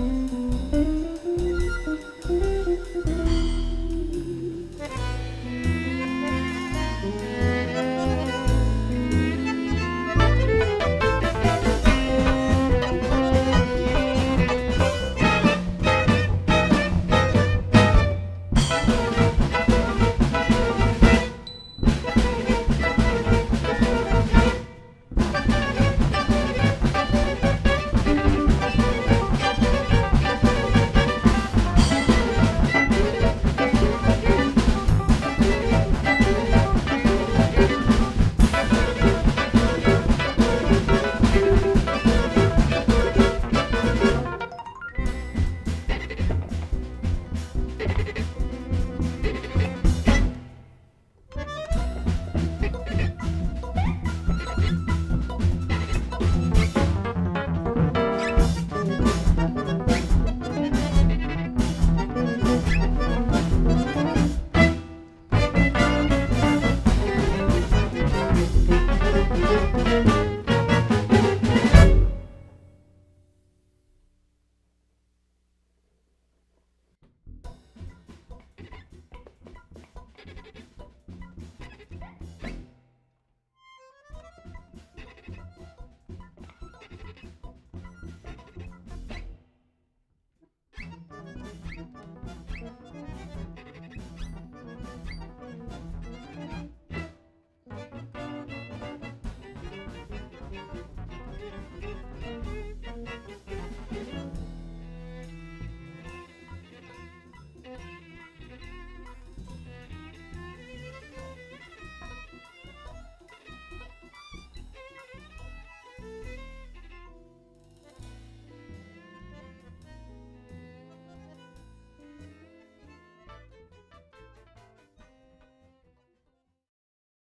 Mm-hmm.